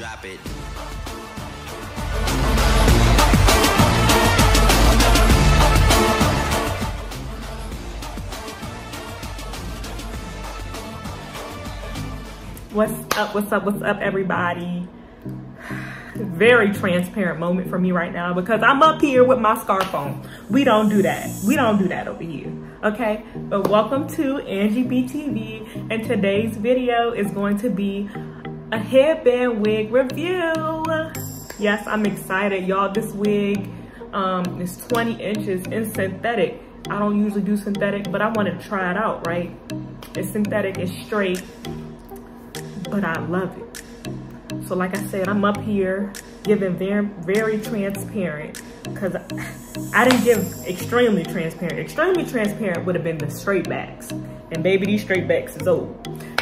drop it. What's up, what's up, what's up, everybody? Very transparent moment for me right now because I'm up here with my scarf on. We don't do that. We don't do that over here, okay? But welcome to Angie BTV, and today's video is going to be a headband wig review. Yes, I'm excited, y'all. This wig um, is 20 inches in synthetic. I don't usually do synthetic, but I wanted to try it out, right? It's synthetic, it's straight but I love it. So like I said, I'm up here giving very, very transparent because I didn't give extremely transparent. Extremely transparent would have been the straight backs. And baby, these straight backs is old.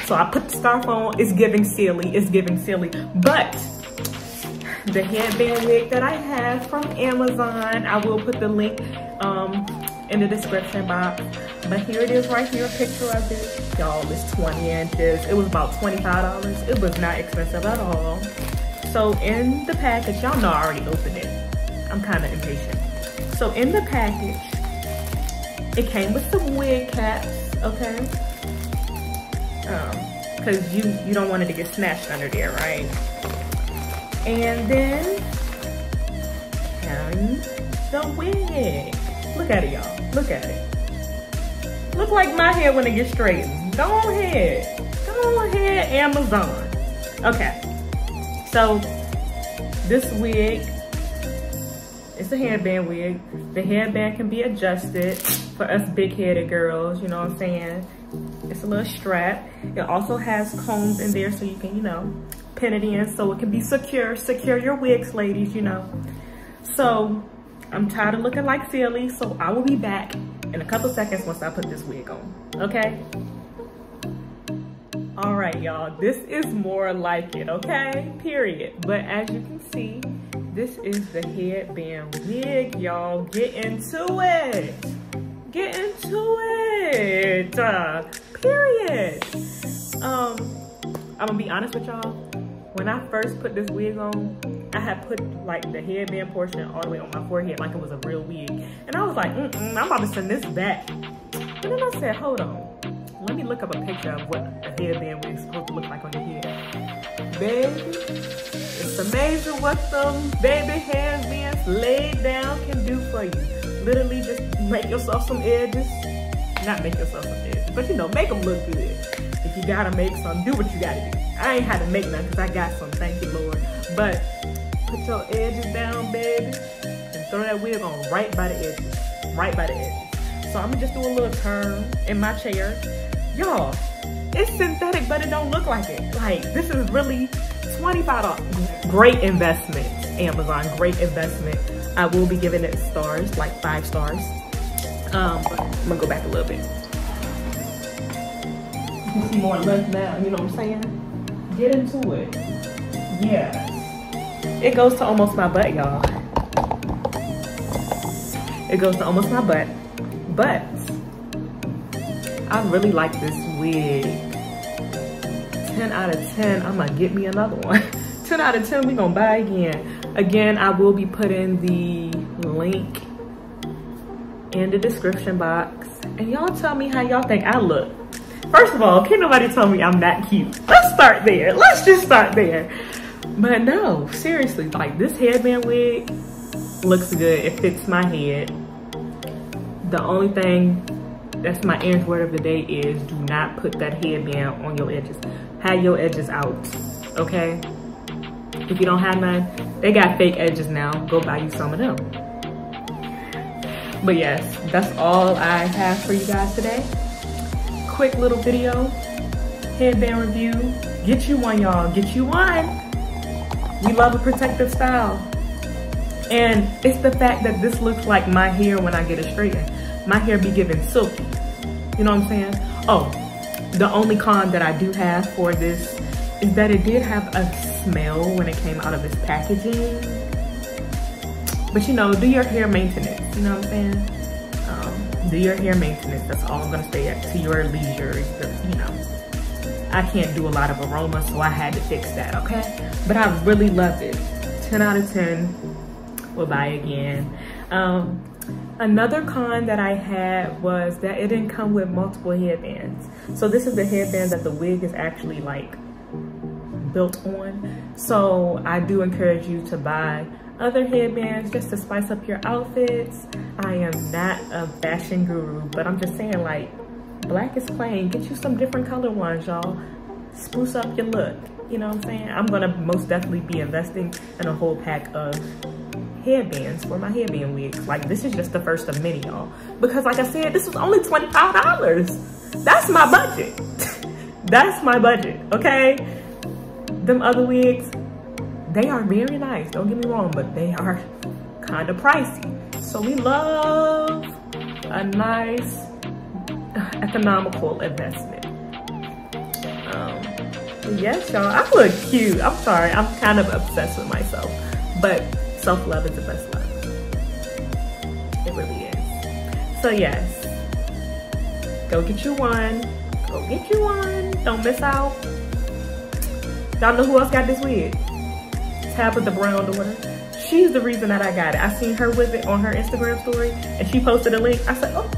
So I put the scarf on, it's giving silly, it's giving silly. But the headband wig that I have from Amazon, I will put the link um, in the description box. But here it is right here, a picture of it. Y'all, it's 20 inches. It was about $25. It was not expensive at all. So in the package, y'all know I already opened it. I'm kind of impatient. So in the package, it came with some wig caps, okay? Um, Cause you, you don't want it to get snatched under there, right? And then, the wig. Look at it, y'all. Look at it. Look like my hair when it gets straightened. Go ahead. Go ahead, Amazon. Okay. So, this wig, it's a headband wig. The headband can be adjusted for us big-headed girls, you know what I'm saying? It's a little strap. It also has combs in there so you can, you know, pin it in so it can be secure. Secure your wigs, ladies, you know. So, I'm tired of looking like silly, so I will be back in a couple seconds once I put this wig on, okay? All right, y'all, this is more like it, okay? Period. But as you can see, this is the headband wig, y'all. Get into it. Get into it. Period. Um, I'm gonna be honest with y'all. When I first put this wig on, I had put like the headband portion all the way on my forehead like it was a real wig. And I was like, mm -mm, I'm about to send this back. And then I said, hold on. Let me look up a picture of what a headband wig is supposed to look like on your head. Baby, it's amazing what some baby headbands laid down can do for you. Literally just make yourself some edges. Not make yourself some edges, but you know, make them look good. If you gotta make some, do what you gotta do. I ain't had to make none because I got some, thank you, Lord. But Put your edges down, baby, and throw that wig on right by the edges. Right by the edges. So I'm gonna just do a little turn in my chair. Y'all, it's synthetic, but it don't look like it. Like, this is really $25. Great investment, Amazon, great investment. I will be giving it stars, like five stars. Um, I'm gonna go back a little bit. You can see more left now, you know what I'm saying? Get into it. Yeah. It goes to almost my butt, y'all. It goes to almost my butt. But I really like this wig. 10 out of 10, I'm gonna get me another one. 10 out of 10, we gonna buy again. Again, I will be putting the link in the description box. And y'all tell me how y'all think I look. First of all, can't nobody tell me I'm that cute. Let's start there. Let's just start there. But no, seriously, like this headband wig looks good. It fits my head. The only thing that's my end word of the day is do not put that headband on your edges. Have your edges out, okay? If you don't have none, they got fake edges now. Go buy you some of them. But yes, that's all I have for you guys today. Quick little video, headband review. Get you one, y'all. Get you one. We love a protective style. And it's the fact that this looks like my hair when I get it straightened. My hair be giving silky. You know what I'm saying? Oh, the only con that I do have for this is that it did have a smell when it came out of its packaging. But you know, do your hair maintenance, you know what I'm saying? Um, do your hair maintenance, that's all I'm gonna say to your leisure, you know. I can't do a lot of aroma, so I had to fix that, okay? But I really loved it. 10 out of 10, will buy again. Um, another con that I had was that it didn't come with multiple headbands. So this is the headband that the wig is actually like built on. So I do encourage you to buy other headbands just to spice up your outfits. I am not a fashion guru, but I'm just saying like, black is plain. Get you some different color ones, y'all. Spruce up your look. You know what I'm saying? I'm gonna most definitely be investing in a whole pack of headbands for my headband wigs. Like this is just the first of many, y'all. Because like I said, this is only $25. That's my budget. That's my budget, okay? Them other wigs, they are very nice, don't get me wrong, but they are kind of pricey. So we love a nice economical investment. Um, yes, y'all, I look cute. I'm sorry, I'm kind of obsessed with myself, but self-love is the best love. It really is. So yes, go get you one. Go get you one. Don't miss out. Y'all know who else got this wig? Tabitha Brown daughter. She's the reason that I got it. I seen her with it on her Instagram story and she posted a link. I said, oh,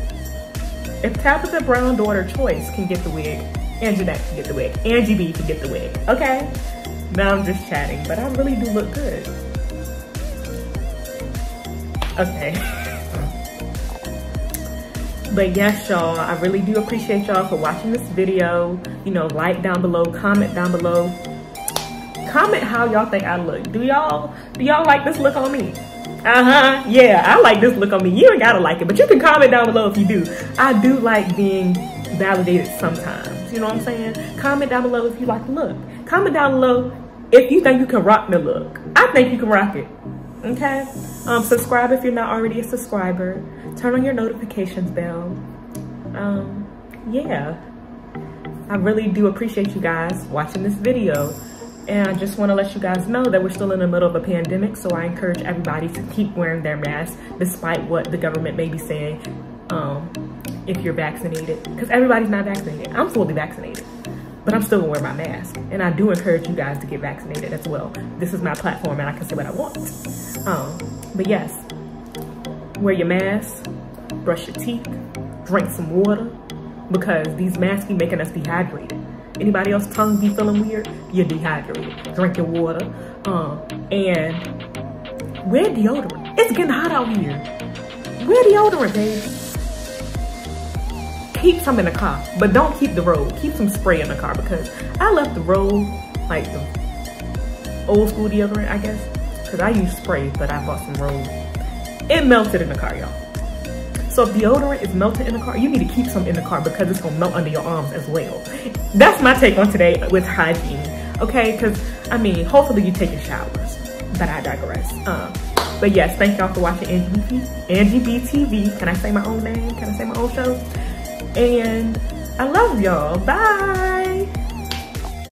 if Tabitha Brown daughter Choice can get the wig, Angie Mack can get the wig, Angie B can get the wig, okay? Now I'm just chatting, but I really do look good. Okay. But yes, y'all, I really do appreciate y'all for watching this video. You know, like down below, comment down below comment how y'all think I look. Do y'all do y'all like this look on me? Uh-huh. Yeah, I like this look on me. You ain't gotta like it, but you can comment down below if you do. I do like being validated sometimes. You know what I'm saying? Comment down below if you like the look. Comment down below if you think you can rock the look. I think you can rock it. Okay? Um, subscribe if you're not already a subscriber. Turn on your notifications bell. Um, yeah. I really do appreciate you guys watching this video. And I just want to let you guys know that we're still in the middle of a pandemic, so I encourage everybody to keep wearing their masks despite what the government may be saying um, if you're vaccinated. Because everybody's not vaccinated. I'm fully vaccinated, but I'm still to wear my mask. And I do encourage you guys to get vaccinated as well. This is my platform and I can say what I want. Um, but yes, wear your mask, brush your teeth, drink some water, because these masks be making us dehydrated. Anybody else tongue be feeling weird? You're dehydrated. Drink your water. Um, and wear deodorant. It's getting hot out here. Wear deodorant, baby. Keep some in the car, but don't keep the road. Keep some spray in the car because I left the road, like the old school deodorant, I guess. Because I use spray, but I bought some road. It melted in the car, y'all. So if deodorant is melted in the car, you need to keep some in the car because it's gonna melt under your arms as well. That's my take on today with hygiene, okay? Because, I mean, hopefully you take your showers, but I digress. Um, but yes, thank y'all for watching Angie B, Angie B TV. Can I say my own name? Can I say my own show? And I love y'all. Bye.